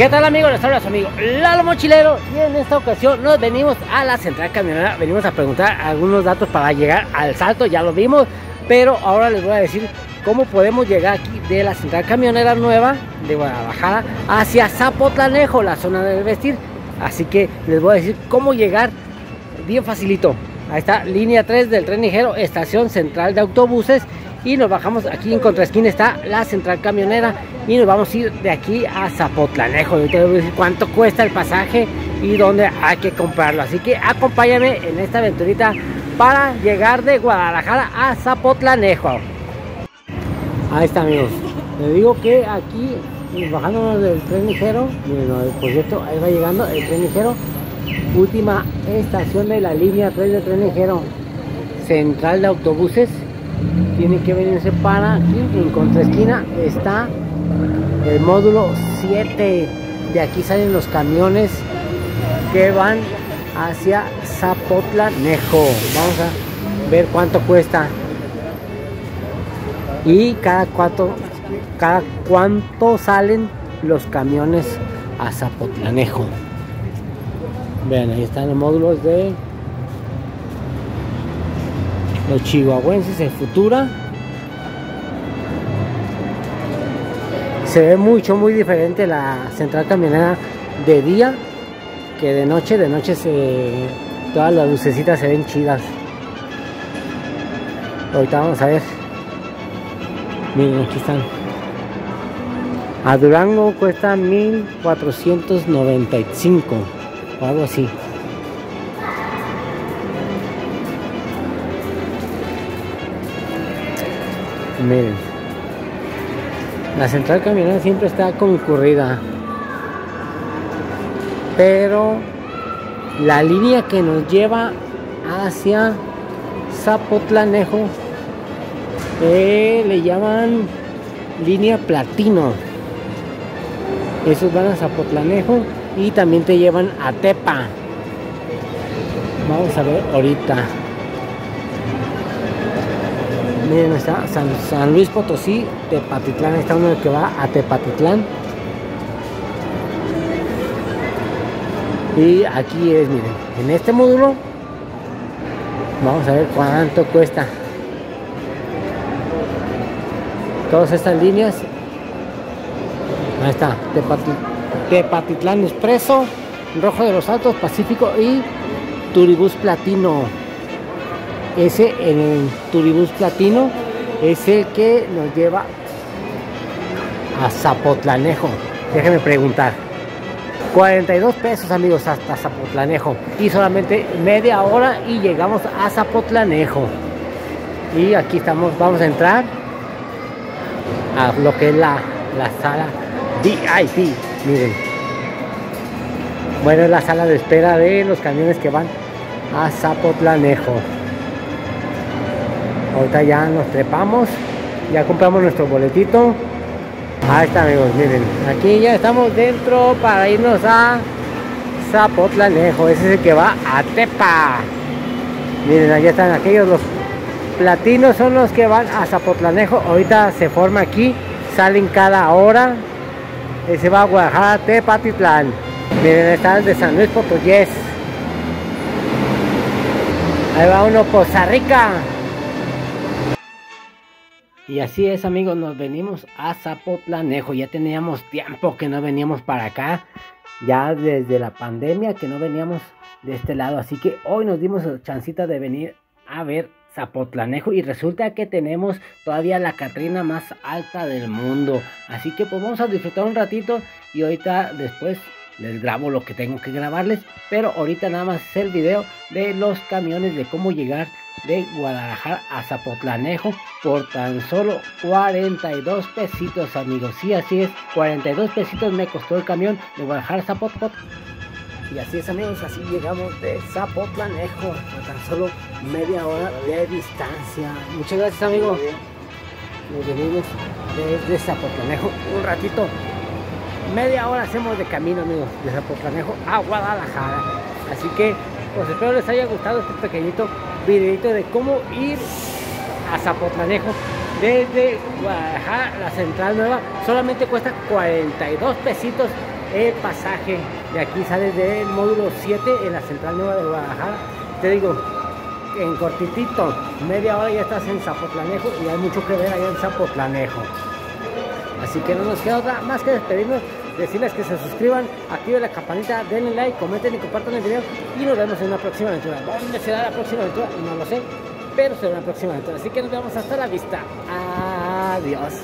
¿Qué tal amigos? Les habla su amigo Lalo Mochilero y en esta ocasión nos venimos a la central camionera, venimos a preguntar algunos datos para llegar al salto, ya lo vimos, pero ahora les voy a decir cómo podemos llegar aquí de la central camionera nueva de Guadalajara hacia Zapotlanejo, la zona del vestir. Así que les voy a decir cómo llegar bien facilito. Ahí está, línea 3 del tren ligero, estación central de autobuses y nos bajamos aquí en contraesquina está la central camionera y nos vamos a ir de aquí a Zapotlanejo. Yo te voy a decir cuánto cuesta el pasaje y dónde hay que comprarlo. Así que acompáñame en esta aventurita para llegar de Guadalajara a Zapotlanejo. Ahí está amigos. Le digo que aquí bajándonos del tren ligero, por cierto, ahí va llegando el tren ligero. Última estación de la línea 3 del tren ligero central de autobuses tiene que venirse para aquí en contraesquina está el módulo 7 de aquí salen los camiones que van hacia Zapotlanejo. Vamos a ver cuánto cuesta. Y cada cuánto cada cuánto salen los camiones a Zapotlanejo. Vean ahí están los módulos de los chihuahuenses en Futura. Se ve mucho, muy diferente la central camionera de día que de noche. De noche se todas las lucecitas se ven chidas. Ahorita vamos a ver. Miren, aquí están. A Durango cuesta 1495 o algo así. Miren. La central camionera siempre está concurrida. Pero la línea que nos lleva hacia Zapotlanejo eh, le llaman línea platino. Esos van a Zapotlanejo y también te llevan a Tepa. Vamos a ver ahorita. Miren, está San, Luis Potosí, Tepatitlán. Está uno que va a Tepatitlán. Y aquí es, miren, en este módulo vamos a ver cuánto cuesta. Todas estas líneas. Ahí está, Tepatitlán Expreso, Rojo de los Altos, Pacífico y Turibus Platino ese en el turibús platino es el que nos lleva a Zapotlanejo. Déjenme preguntar. 42 pesos amigos hasta Zapotlanejo. Y solamente media hora y llegamos a Zapotlanejo. Y aquí estamos vamos a entrar a lo que es la, la sala VIP miren. Bueno es la sala de espera de los camiones que van a Zapotlanejo ahorita ya nos trepamos ya compramos nuestro boletito. Ahí está amigos miren aquí ya estamos dentro para irnos a Zapotlanejo ese es el que va a Tepa. Miren allá están aquellos los platinos son los que van a Zapotlanejo. Ahorita se forma aquí salen cada hora. Ese va a Guadalajara Tepatitlán miren está el de San Luis Potosí. Ahí va uno Poza Rica y así es amigos, nos venimos a Zapotlanejo. Ya teníamos tiempo que no veníamos para acá. Ya desde la pandemia que no veníamos de este lado. Así que hoy nos dimos chancita de venir a ver Zapotlanejo. Y resulta que tenemos todavía la Catrina más alta del mundo. Así que pues vamos a disfrutar un ratito. Y ahorita después les grabo lo que tengo que grabarles. Pero ahorita nada más es el video de los camiones de cómo llegar de Guadalajara a Zapotlanejo por tan solo 42 pesitos amigos sí así es 42 pesitos me costó el camión de Guadalajara a Zapotlanejo y así es amigos así llegamos de Zapotlanejo a tan solo media hora de distancia. Muchas gracias amigos nos venimos desde Zapotlanejo un ratito. Media hora hacemos de camino amigos de Zapotlanejo a Guadalajara. Así que pues espero les haya gustado este pequeñito videito de cómo ir a Zapotlanejo desde Guadalajara, la central nueva. Solamente cuesta 42 pesitos el pasaje de aquí sale del módulo 7 en la Central Nueva de Guadalajara. Te digo, en cortitito, media hora ya estás en Zapotlanejo y hay mucho que ver allá en Zapotlanejo. Así que no nos queda otra más que despedirnos, decirles que se suscriban, activen la campanita, denle like, comenten y compartan el video y nos vemos en una próxima aventura. ¿Dónde será la próxima aventura? No lo sé, pero será una próxima aventura. Así que nos vemos hasta la vista. Adiós.